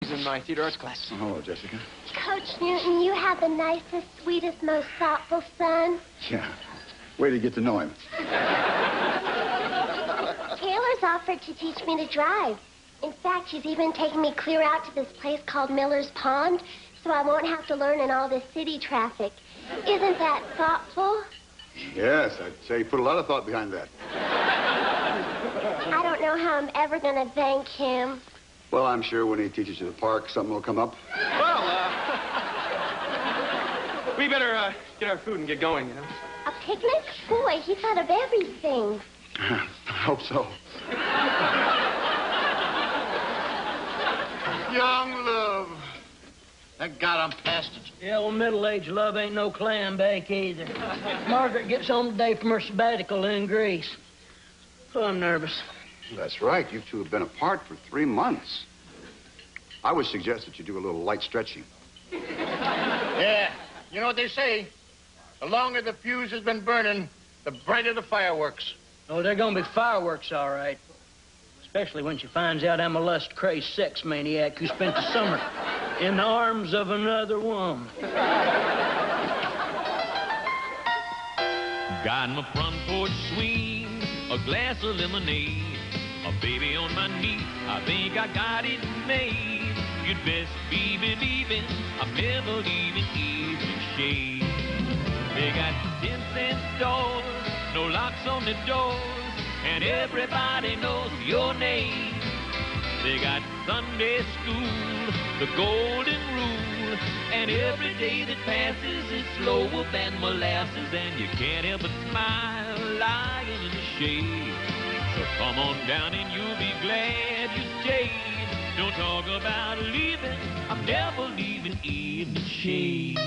He's in my theater arts class. Oh, hello, Jessica. Coach Newton, you have the nicest, sweetest, most thoughtful son. Yeah. Way to get to know him. Taylor's offered to teach me to drive. In fact, she's even taken me clear out to this place called Miller's Pond, so I won't have to learn in all this city traffic. Isn't that thoughtful? Yes, I'd say you put a lot of thought behind that. I don't know how I'm ever going to thank him. Well, I'm sure when he teaches you the park, something will come up. Well, uh... we better, uh, get our food and get going, you know? A picnic? Boy, he thought of everything. I hope so. Young love. That God, I'm past it. Yeah, well, middle-aged love ain't no clam bake either. Margaret gets home today from her sabbatical in Greece. Oh, I'm nervous. That's right. You two have been apart for three months. I would suggest that you do a little light stretching. Yeah. You know what they say? The longer the fuse has been burning, the brighter the fireworks. Oh, they're gonna be fireworks, all right. Especially when she finds out I'm a lust-crazed sex maniac who spent the summer in the arms of another woman. Got my front porch swing, a glass of lemonade, a baby on my knee. I think I got it made. You'd best be believing I'm never leaving evening shade. They got ten cent stores, no locks on the doors, and everybody knows your name. They got Sunday school, the golden rule, and every day that passes is slower than molasses, and you can't help but smile lying in the shade. So come on down and you'll be glad you stayed. Don't talk about leaving, I'm never leaving in the shade.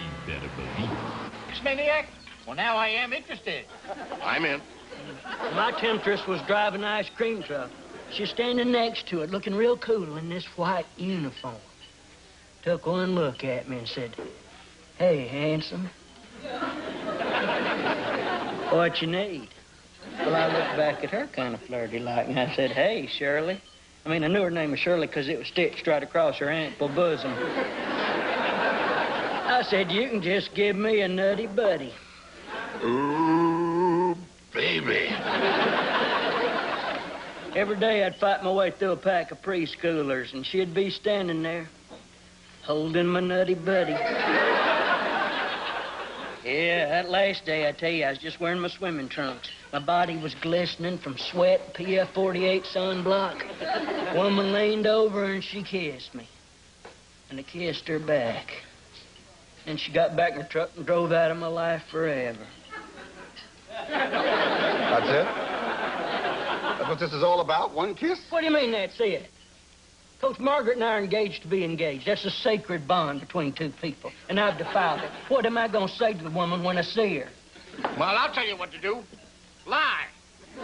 You better believe it. This maniac? Well, now I am interested. I'm in. My temptress was driving an ice cream truck. She's standing next to it, looking real cool in this white uniform. Took one look at me and said, Hey, handsome. what you need? Well, I looked back at her kind of flirty like, and I said, Hey, Shirley. I mean, I knew her name was Shirley because it was stitched right across her ample bosom. I said, You can just give me a nutty buddy. Ooh, baby. Every day I'd fight my way through a pack of preschoolers, and she'd be standing there, holding my nutty buddy. Yeah, that last day, I tell you, I was just wearing my swimming trunks. My body was glistening from sweat, PF 48 sunblock. Woman leaned over and she kissed me. And I kissed her back. And she got back in her truck and drove out of my life forever. That's it? That's what this is all about? One kiss? What do you mean that's it? Coach Margaret and I are engaged to be engaged. That's a sacred bond between two people, and I've defiled it. What am I going to say to the woman when I see her? Well, I'll tell you what to do. Lie.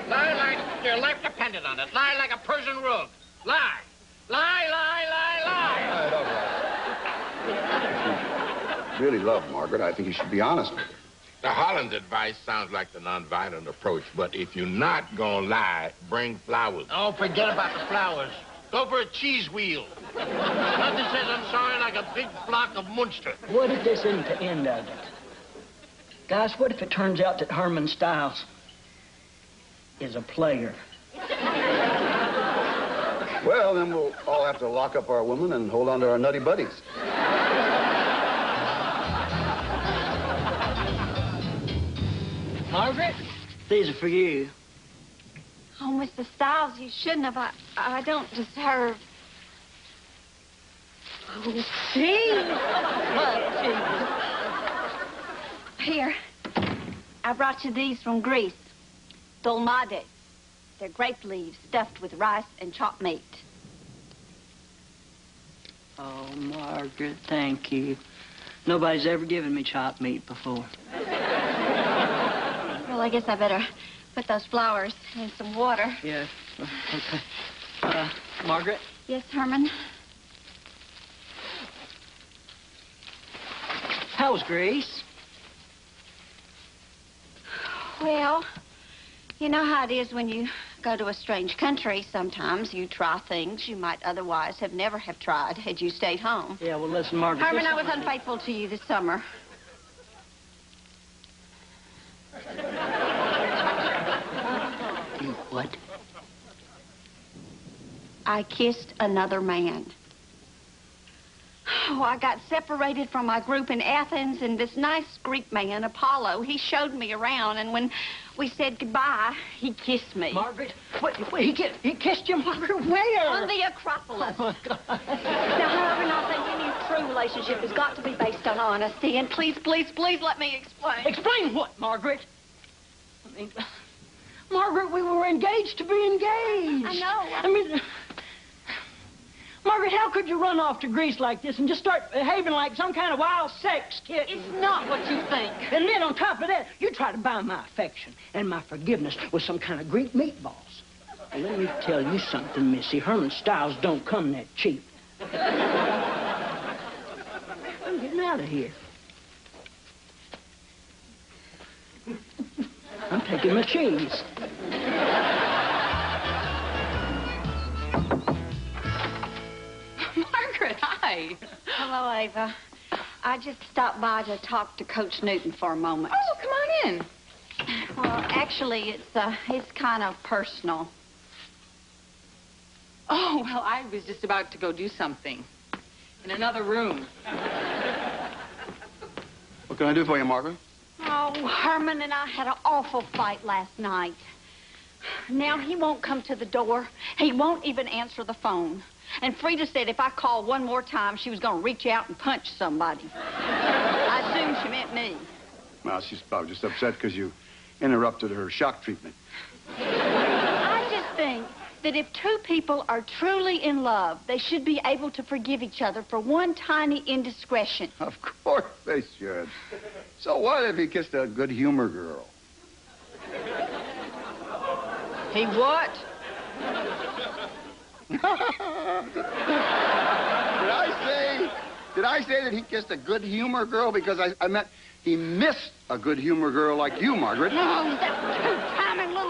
Lie like your life depended on it. Lie like a Persian rug. Lie. Lie, lie, lie, lie. All right, all right. If you really love Margaret, I think you should be honest with her. The Holland's advice sounds like the nonviolent approach, but if you're not gonna lie, bring flowers. Oh, forget about the flowers. Go for a cheese wheel. Nothing says I'm sorry like a big block of Munster. What if this isn't the end of it? Guys, what if it turns out that Herman Stiles is a player? Well, then we'll all have to lock up our women and hold on to our nutty buddies. Margaret, these are for you. Oh, Mr. Stiles, you shouldn't have. I, I don't deserve. Oh. What, gee? Here. I brought you these from Greece. Dolmade. They're grape leaves stuffed with rice and chopped meat. Oh, Margaret, thank you. Nobody's ever given me chopped meat before. Well, I guess I better put those flowers in some water. Yeah, okay. Uh, Margaret? Yes, Herman? How's Grace? Well, you know how it is when you go to a strange country, sometimes you try things you might otherwise have never have tried had you stayed home. Yeah, well, listen, Margaret. Herman, I was unfaithful to you this summer. What? I kissed another man. Oh, I got separated from my group in Athens, and this nice Greek man, Apollo, he showed me around, and when we said goodbye, he kissed me. Margaret? What, what, he, ki- he kissed you, Margaret? Where? On the Acropolis. Oh, my God. Now, Herman, I think any true relationship has got to be based on honesty, and please, please, please let me explain. Explain what, Margaret? I mean, Margaret, we were engaged to be engaged. I know. I mean, Margaret, how could you run off to Greece like this and just start behaving like some kind of wild sex kitten? It's not what you think. And then on top of that, you try to buy my affection and my forgiveness with some kind of Greek meatballs. Well, let me tell you something, Missy. Herman Stiles don't come that cheap. I'm getting out of here. I'm taking my cheese. Margaret, hi. Hello, Ava. I just stopped by to talk to Coach Newton for a moment. Oh, come on in. Well, actually, it's uh, it's kind of personal. Oh, well, I was just about to go do something in another room. What can I do for you, Margaret? Oh, Herman and I had an awful fight last night. Now he won't come to the door. He won't even answer the phone. And Frieda said if I called one more time, she was going to reach out and punch somebody. I assume she meant me. Well, she's probably just upset because you interrupted her shock treatment. I just think that if two people are truly in love, they should be able to forgive each other for one tiny indiscretion. Of course they should. So what if he kissed a good humor girl? He what? Did I say? Did I say that he kissed a good humor girl? Because I, I meant he missed a good humor girl like you, Margaret. Oh, that two-timing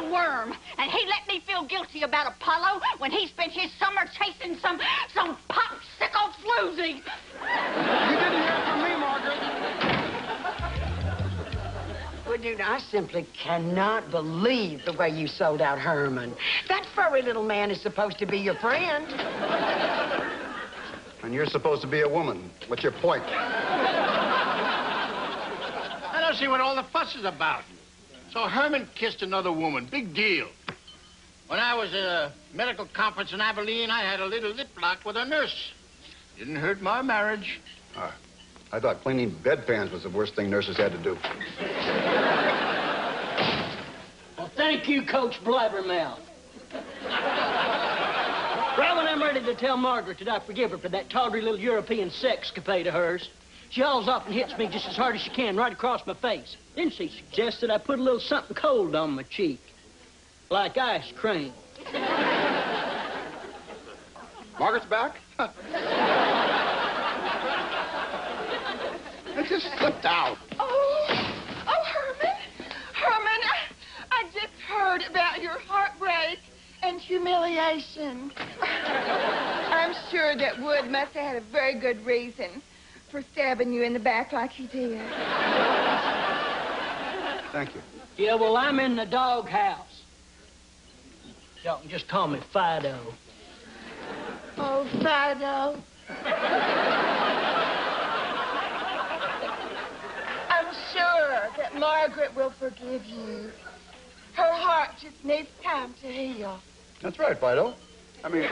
little worm. And he let me feel guilty about Apollo when he spent his summer chasing some some popsicle floozy. You didn't hear it from me, Margaret. Well, dude, I simply cannot believe the way you sold out Herman. That furry little man is supposed to be your friend. And you're supposed to be a woman. What's your point? I don't see what all the fuss is about. So Herman kissed another woman. Big deal. When I was at a medical conference in Abilene, I had a little lip lock with a nurse. Didn't hurt my marriage. Uh, I thought cleaning bedpans was the worst thing nurses had to do. Well, thank you, Coach Blabbermouth. right when I'm ready to tell Margaret that I forgive her for that tawdry little European sexcapade of hers, she hauls off and hits me just as hard as she can right across my face. Then she suggests that I put a little something cold on my cheek, like ice cream. Margaret's back? it just slipped out. Oh, oh, Herman. Herman, I, I just heard about your heartbreak and humiliation. I'm sure that Wood must have had a very good reason for stabbing you in the back like he did. Thank you. Yeah, well, I'm in the doghouse. Y'all can just call me Fido. Oh, Fido. I'm sure that Margaret will forgive you. Her heart just needs time to heal. That's right, Fido. I mean,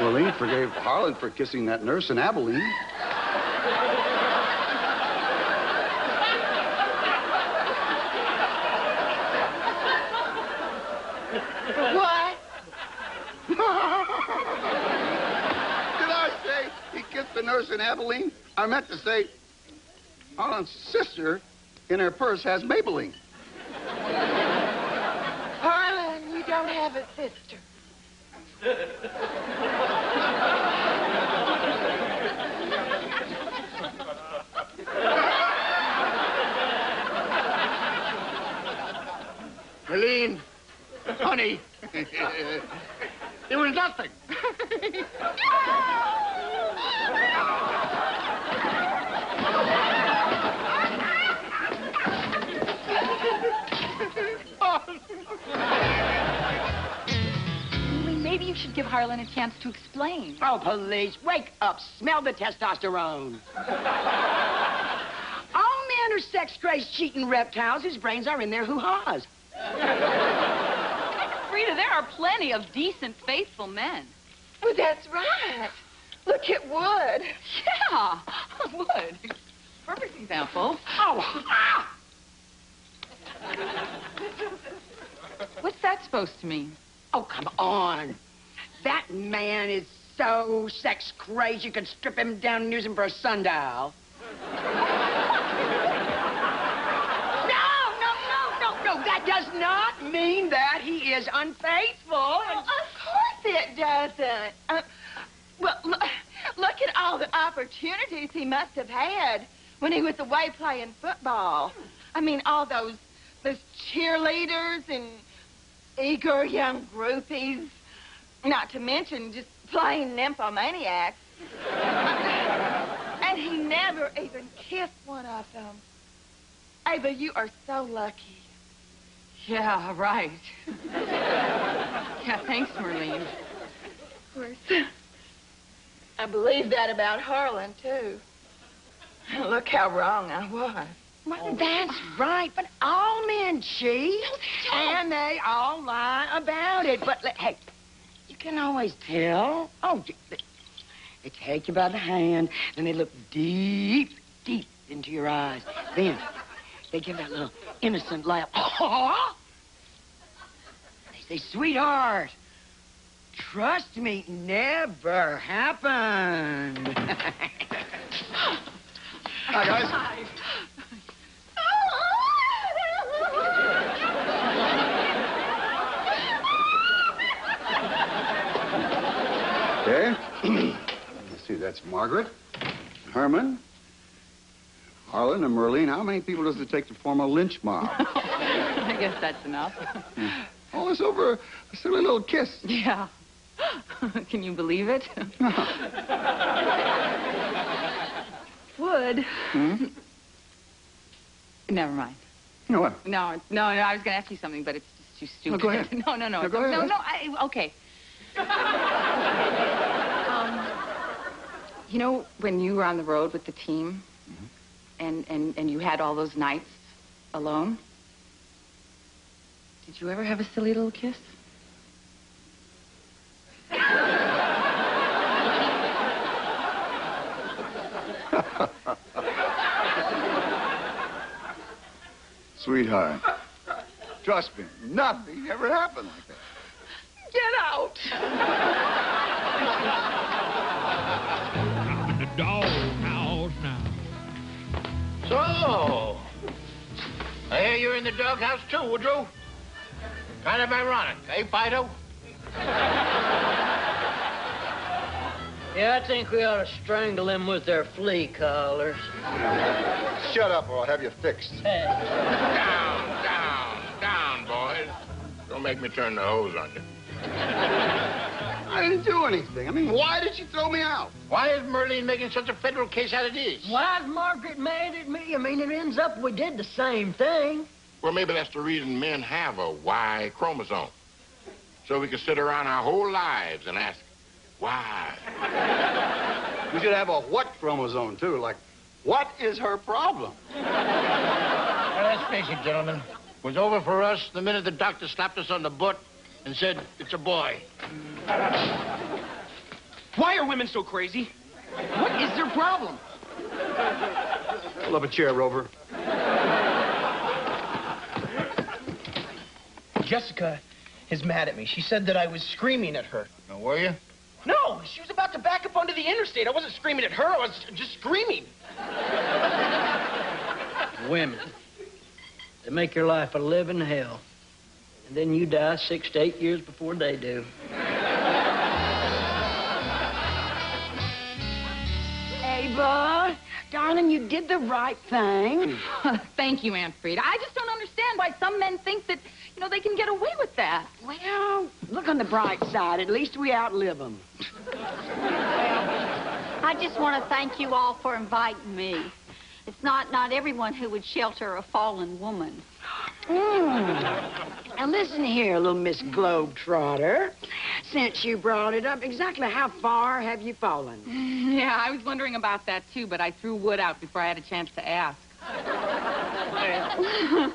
Lorraine forgave Harlan for kissing that nurse in Abilene. What? Did I say he kissed the nurse in Abilene? I meant to say Harlan's sister in her purse has Maybelline. Harlan, you don't have a sister. Helene, honey, It was nothing. You should give Harlan a chance to explain. Oh, police, wake up. Smell the testosterone. All men are sex-crazed, cheating reptiles whose brains are in their hoo-haws. Frieda, there are plenty of decent, faithful men. Well, that's right. Look at Wood. Yeah, Wood. Perfect example. Oh, ah! What's that supposed to mean? Oh, come on. That man is so sex-crazed you could strip him down and use him for a sundial. no, no, no, no, no. That does not mean that he is unfaithful. Well, of course it doesn't. Uh, well, look, look at all the opportunities he must have had when he was away playing football. I mean, all those those cheerleaders and eager young groupies, not to mention just plain nymphomaniacs. and he never even kissed one of them. Ava, you are so lucky. Yeah, right. yeah, thanks, Merleen. Of course. I believe that about Harlan, too. Look how wrong I was. Well, that's right, but all men cheat, and they all lie about it. But hey, you can always tell. Oh, they, they take you by the hand, and they look deep, deep into your eyes. Then they give that little innocent laugh. They say, "Sweetheart, trust me, never happened." Hi, guys. Okay. Let's see, that's Margaret, Herman, Harlan, and Merleen. How many people does it take to form a lynch mob? I guess that's enough. All this over a silly little kiss. Yeah. Can you believe it? Wood. Hmm? Never mind. No, what? No, no, no. I was going to ask you something, but it's just too stupid. No, go ahead. No, no, no. No, go ahead. No, no. I, okay. You know, when you were on the road with the team, Mm-hmm. and, and, and you had all those nights alone, did you ever have a silly little kiss? Sweetheart, trust me, nothing ever happened like that. Get out. I'm in the doghouse now. So, I hear you're in the doghouse too, Woodrow. Kind of ironic, eh, Fido? Yeah, I think we ought to strangle them with their flea collars. Shut up or I'll have you fixed. Down, down, down, boys. Don't make me turn the hose on you. I didn't do anything. I mean, why did she throw me out? Why is Merleen making such a federal case out of this? Why is Margaret mad at me? I mean, it ends up we did the same thing. Well, maybe that's the reason men have a Y chromosome. So we can sit around our whole lives and ask, why? We should have a what chromosome, too. Like, what is her problem? Well, let's face it, gentlemen. It was over for us the minute the doctor slapped us on the butt and said, it's a boy. Why are women so crazy? What is their problem? Pull up a chair, Rover. Jessica is mad at me. She said that I was screaming at her. Now, were you? No, she was about to back up onto the interstate. I wasn't screaming at her. I was just screaming. Women. They make your life a living hell. And then you die six to eight years before they do. Ava, darling, you did the right thing. Hmm. Thank you, Aunt Frieda. I just don't understand why some men think that, you know, they can get away with that. Well, look on the bright side. At least we outlive them. I just want to thank you all for inviting me. It's not not everyone who would shelter a fallen woman. Mm. Now listen here, little Miss Globetrotter. Since you brought it up, exactly how far have you fallen? Yeah, I was wondering about that too, but I threw Wood out before I had a chance to ask.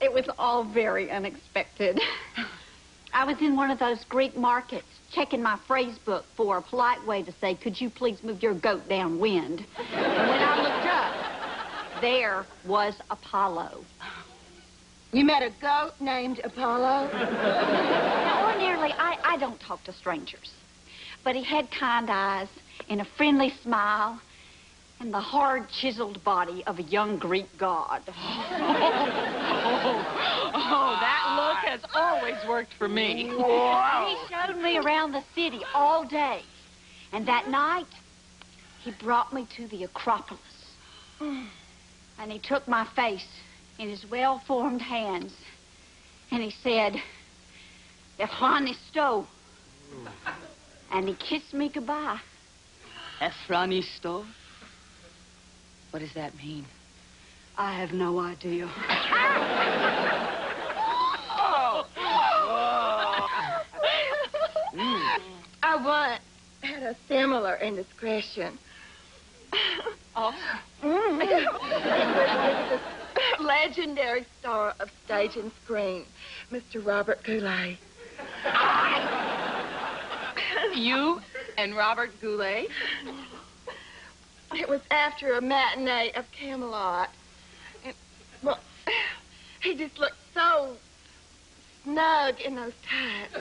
It was all very unexpected. I was in one of those Greek markets, checking my phrase book for a polite way to say, could you please move your goat downwind? And when I looked up, there was Apollo. You met a goat named Apollo? Now, ordinarily, I, I don't talk to strangers. But he had kind eyes and a friendly smile and the hard, chiseled body of a young Greek god. Oh, that look has always worked for me. He showed me around the city all day. And that night, he brought me to the Acropolis. Hmm. And he took my face in his well-formed hands. And he said, Ephanisto. And he kissed me goodbye. Efranisto? What does that mean? I have no idea. I once had a similar indiscretion. Oh. Mm. It was the legendary star of stage and screen, Mr. Robert Goulet. You and Robert Goulet? It was after a matinee of Camelot. And, well, he just looked so snug in those tights.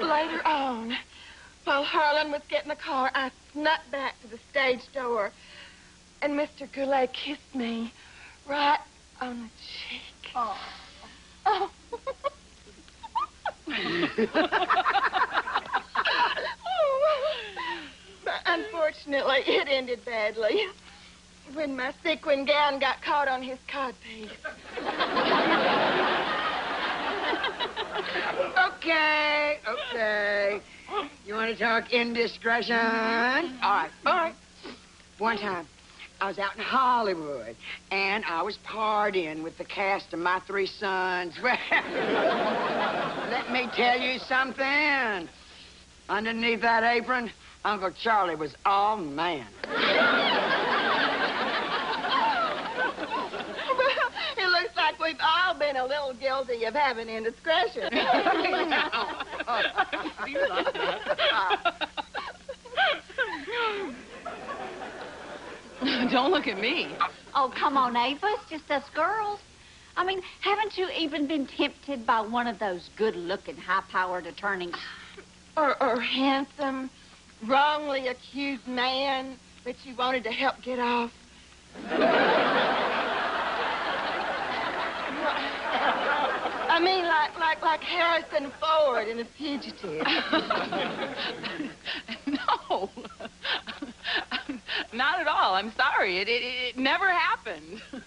Later on, while Harlan was getting the car, I snuck back to the stage door, and Mr. Goulet kissed me right on the cheek. Oh. oh. But unfortunately, it ended badly when my sequin gown got caught on his codpiece. Okay, okay. You want to talk indiscretion? All right, all right. One time, I was out in Hollywood, and I was partying with the cast of My Three Sons. Well, let me tell you something. Underneath that apron, Uncle Charlie was all man. Well, it looks like we've all been a little guilty of having indiscretion. Don't look at me. Oh, come on, Ava. It's just us girls. I mean, haven't you even been tempted by one of those good-looking, high-powered attorneys? or, or handsome, wrongly accused man that you wanted to help get off. I mean, like, like, like Harrison Ford in The Fugitive. no. Not at all. I'm sorry. It, it, it never happened.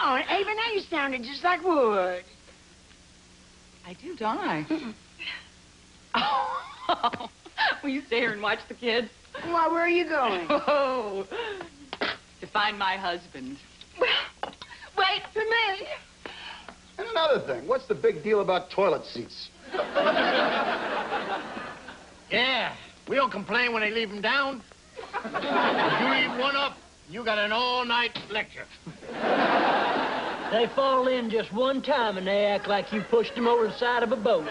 Oh, and Ava, now you sounded just like Wood. I do, don't I? oh. Will you stay here and watch the kids? Why, where are you going? Oh, to find my husband. Wait for me. And another thing, what's the big deal about toilet seats? Yeah, we don't complain when they leave them down. If you leave one up, you got an all-night lecture. They fall in just one time and they act like you pushed them over the side of a boat.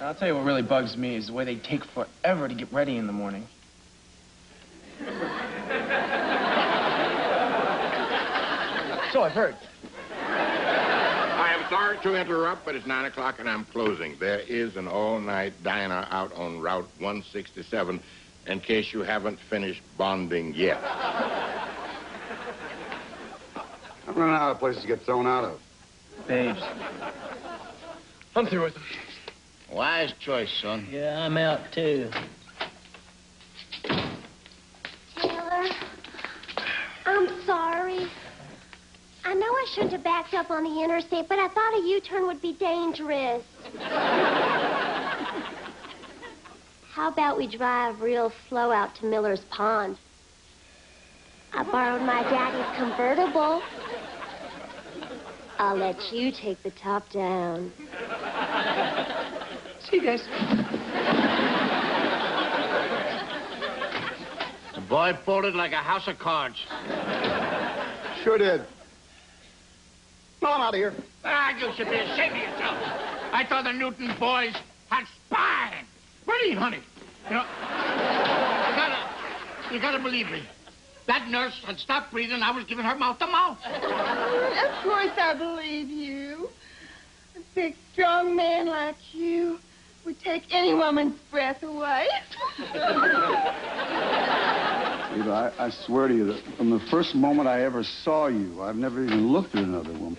I'll tell you what really bugs me is the way they take forever to get ready in the morning. So I've heard. Sorry to interrupt, but it's 9 o'clock and I'm closing. There is an all-night diner out on Route 167 in case you haven't finished bonding yet. I'm running out of places to get thrown out of. Babes. I'm through with them. Wise choice, son. Yeah, I'm out, too. Taylor, I'm sorry. I know I shouldn't have backed up on the interstate, but I thought a U-turn would be dangerous. How about we drive real slow out to Miller's Pond? I borrowed my daddy's convertible. I'll let you take the top down. See you guys. The boy folded like a house of cards. Sure did. No, I'm out of here. Ah, you should be ashamed of yourself. I thought the Newton boys had spine. Really, honey. You know, you gotta, you gotta believe me. That nurse had stopped breathing. I was giving her mouth to mouth. Of course I believe you. A big, strong man like you would take any woman's breath away. Ava, I, I swear to you that from the first moment I ever saw you, I've never even looked at another woman.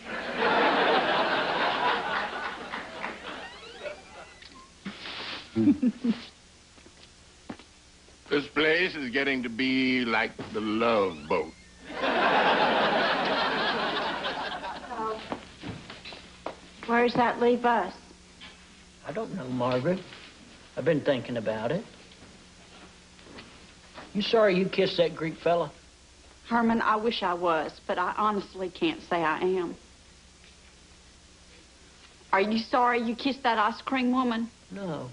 This place is getting to be like the love boat. Where's that leave us? I don't know, Margaret. I've been thinking about it. You sorry you kissed that Greek fella? Herman, I wish I was, but I honestly can't say I am. Are you sorry you kissed that ice cream woman? No.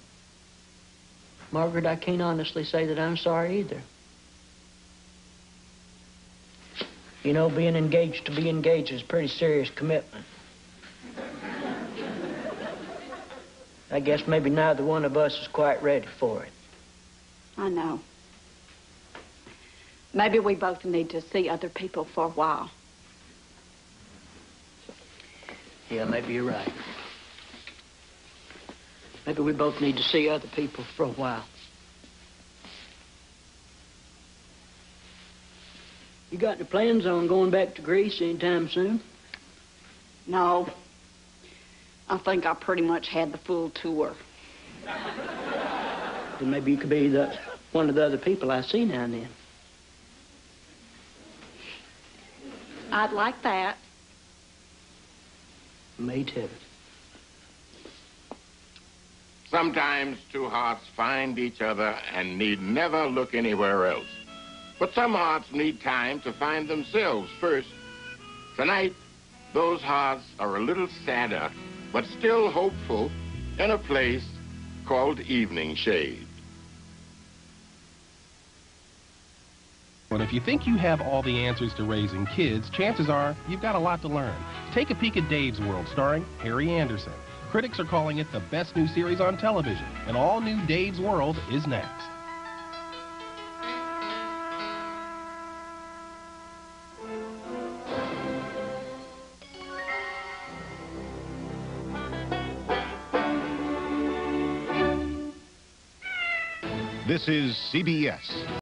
Margaret, I can't honestly say that I'm sorry either. You know, being engaged to be engaged is a pretty serious commitment. I guess maybe neither one of us is quite ready for it. I know. Maybe we both need to see other people for a while. Yeah, maybe you're right. Maybe we both need to see other people for a while. You got any plans on going back to Greece anytime soon? No. I think I pretty much had the full tour. Then maybe you could be the one of the other people I see now and then. I'd like that. Me too. Sometimes two hearts find each other and need never look anywhere else. But some hearts need time to find themselves first. Tonight, those hearts are a little sadder, but still hopeful in a place called Evening Shade. But if you think you have all the answers to raising kids, chances are you've got a lot to learn. Take a peek at Dave's World, starring Harry Anderson. Critics are calling it the best new series on television, and all new Dave's World is next. This is CBS.